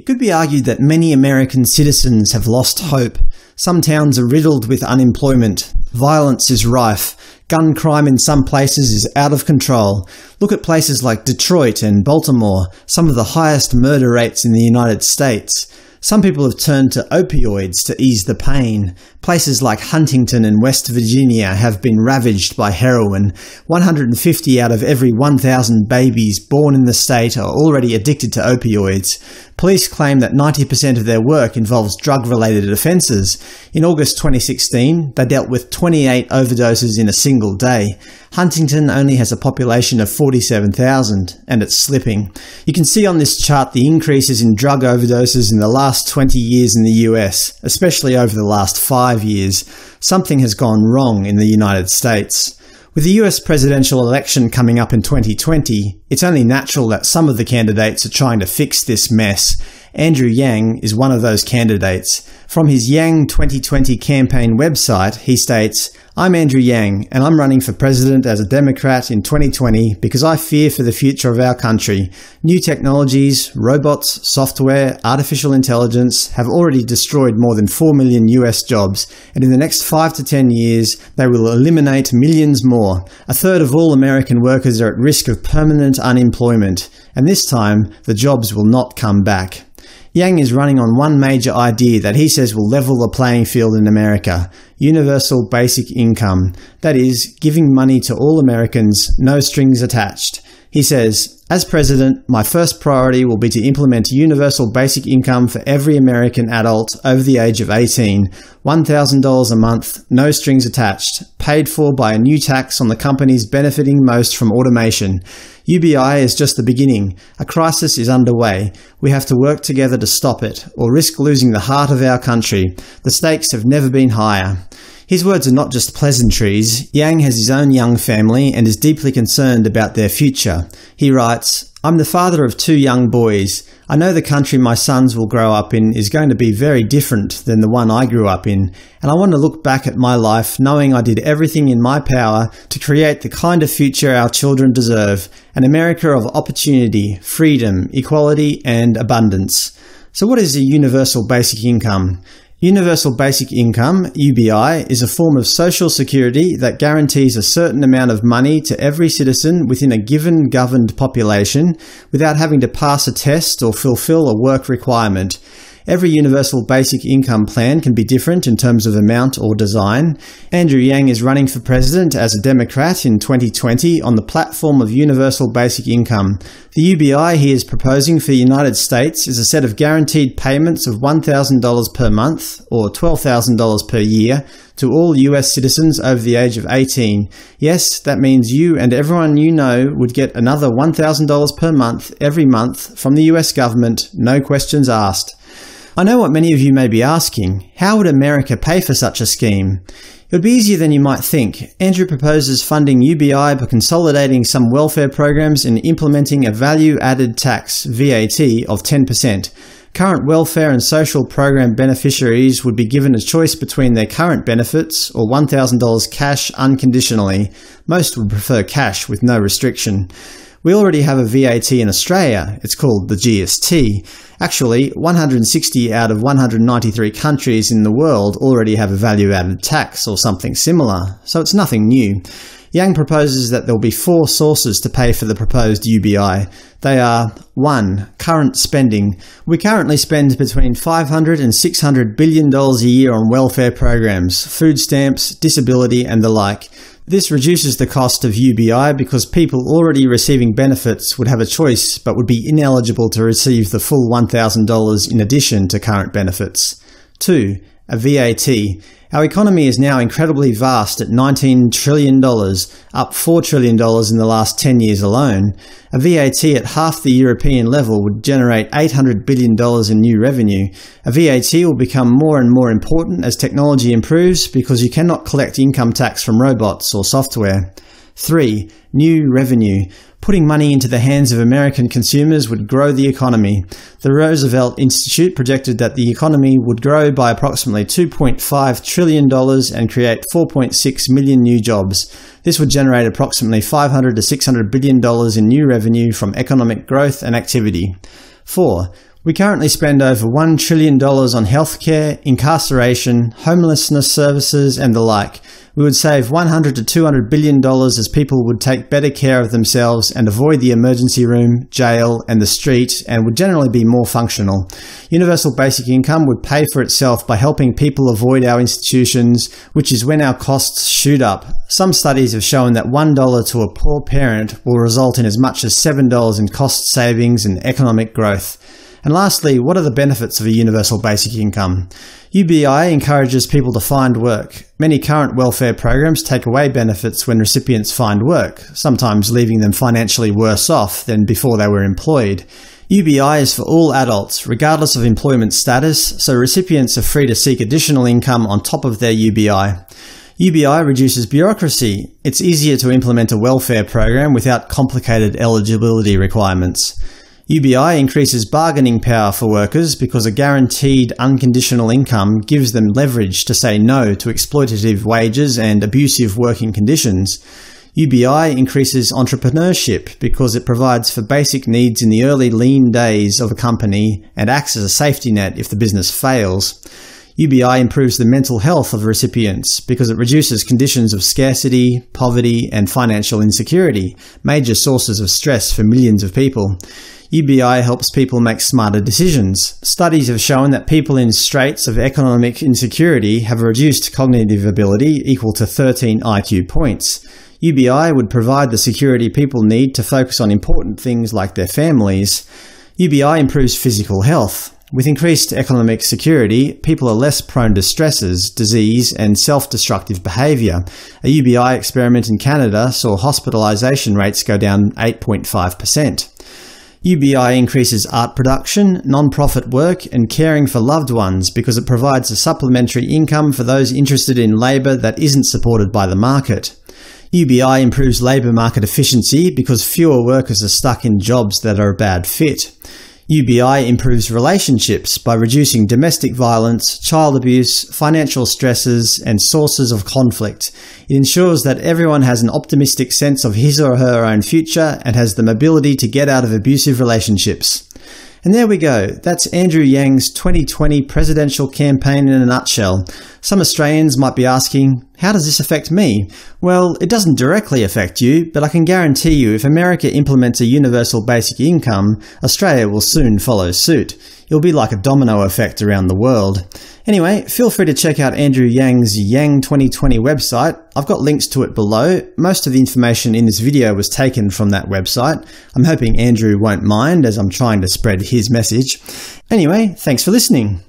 It could be argued that many American citizens have lost hope. Some towns are riddled with unemployment. Violence is rife. Gun crime in some places is out of control. Look at places like Detroit and Baltimore, some of the highest murder rates in the United States. Some people have turned to opioids to ease the pain. Places like Huntington and West Virginia have been ravaged by heroin. 150 out of every 1,000 babies born in the state are already addicted to opioids. Police claim that 90% of their work involves drug-related offences. In August 2016, they dealt with 28 overdoses in a single day. Huntington only has a population of 47,000, and it's slipping. You can see on this chart the increases in drug overdoses in the last 20 years in the US, especially over the last five years. Something has gone wrong in the United States. With the US presidential election coming up in 2020, it's only natural that some of the candidates are trying to fix this mess. Andrew Yang is one of those candidates. From his Yang 2020 campaign website, he states, I'm Andrew Yang, and I'm running for president as a Democrat in 2020 because I fear for the future of our country. New technologies, robots, software, artificial intelligence have already destroyed more than 4 million US jobs, and in the next 5 to 10 years they will eliminate millions more. A third of all American workers are at risk of permanent unemployment, and this time the jobs will not come back. Yang is running on one major idea that he says will level the playing field in America – universal basic income. That is, giving money to all Americans, no strings attached. He says, As President, my first priority will be to implement universal basic income for every American adult over the age of 18, $1,000 a month, no strings attached, paid for by a new tax on the companies benefiting most from automation. UBI is just the beginning. A crisis is underway. We have to work together to stop it, or risk losing the heart of our country. The stakes have never been higher. His words are not just pleasantries. Yang has his own young family and is deeply concerned about their future. He writes, I'm the father of two young boys. I know the country my sons will grow up in is going to be very different than the one I grew up in, and I want to look back at my life knowing I did everything in my power to create the kind of future our children deserve, an America of opportunity, freedom, equality, and abundance. So what is a universal basic income? Universal Basic Income, UBI, is a form of social security that guarantees a certain amount of money to every citizen within a given governed population without having to pass a test or fulfill a work requirement. Every universal basic income plan can be different in terms of amount or design. Andrew Yang is running for president as a Democrat in 2020 on the platform of universal basic income. The UBI he is proposing for the United States is a set of guaranteed payments of $1,000 per month, or $12,000 per year, to all US citizens over the age of 18. Yes, that means you and everyone you know would get another $1,000 per month every month from the US government, no questions asked. I know what many of you may be asking. How would America pay for such a scheme? It would be easier than you might think. Andrew proposes funding UBI by consolidating some welfare programs and implementing a value-added tax VAT of 10%. Current welfare and social program beneficiaries would be given a choice between their current benefits or $1,000 cash unconditionally. Most would prefer cash with no restriction. We already have a VAT in Australia. It's called the GST. Actually, 160 out of 193 countries in the world already have a value-added tax or something similar, so it's nothing new. Yang proposes that there will be four sources to pay for the proposed UBI. They are 1. Current spending. We currently spend between $500 and $600 billion a year on welfare programs, food stamps, disability and the like. This reduces the cost of UBI because people already receiving benefits would have a choice but would be ineligible to receive the full $1,000 in addition to current benefits. 2. A VAT. Our economy is now incredibly vast at $19 trillion, up $4 trillion in the last 10 years alone. A VAT at half the European level would generate $800 billion in new revenue. A VAT will become more and more important as technology improves because you cannot collect income tax from robots or software. 3. New revenue. Putting money into the hands of American consumers would grow the economy. The Roosevelt Institute projected that the economy would grow by approximately $2.5 trillion and create 4.6 million new jobs. This would generate approximately 500 to $600 billion in new revenue from economic growth and activity. 4. We currently spend over $1 trillion on healthcare, incarceration, homelessness services, and the like. We would save 100 to 200 billion dollars as people would take better care of themselves and avoid the emergency room, jail, and the street, and would generally be more functional. Universal basic income would pay for itself by helping people avoid our institutions, which is when our costs shoot up. Some studies have shown that $1 to a poor parent will result in as much as $7 in cost savings and economic growth. And lastly, what are the benefits of a universal basic income? UBI encourages people to find work. Many current welfare programs take away benefits when recipients find work, sometimes leaving them financially worse off than before they were employed. UBI is for all adults, regardless of employment status, so recipients are free to seek additional income on top of their UBI. UBI reduces bureaucracy. It's easier to implement a welfare program without complicated eligibility requirements. UBI increases bargaining power for workers because a guaranteed unconditional income gives them leverage to say no to exploitative wages and abusive working conditions. UBI increases entrepreneurship because it provides for basic needs in the early lean days of a company and acts as a safety net if the business fails. UBI improves the mental health of recipients because it reduces conditions of scarcity, poverty, and financial insecurity, major sources of stress for millions of people. UBI helps people make smarter decisions. Studies have shown that people in straits of economic insecurity have reduced cognitive ability equal to 13 IQ points. UBI would provide the security people need to focus on important things like their families. UBI improves physical health. With increased economic security, people are less prone to stresses, disease, and self-destructive behaviour. A UBI experiment in Canada saw hospitalisation rates go down 8.5%. UBI increases art production, non-profit work, and caring for loved ones because it provides a supplementary income for those interested in labour that isn't supported by the market. UBI improves labour market efficiency because fewer workers are stuck in jobs that are a bad fit. UBI improves relationships by reducing domestic violence, child abuse, financial stresses, and sources of conflict. It ensures that everyone has an optimistic sense of his or her own future and has the mobility to get out of abusive relationships. And there we go. That's Andrew Yang's 2020 presidential campaign in a nutshell. Some Australians might be asking, how does this affect me? Well, it doesn't directly affect you, but I can guarantee you if America implements a universal basic income, Australia will soon follow suit. It'll be like a domino effect around the world. Anyway, feel free to check out Andrew Yang's Yang 2020 website. I've got links to it below. Most of the information in this video was taken from that website. I'm hoping Andrew won't mind as I'm trying to spread his message. Anyway, thanks for listening.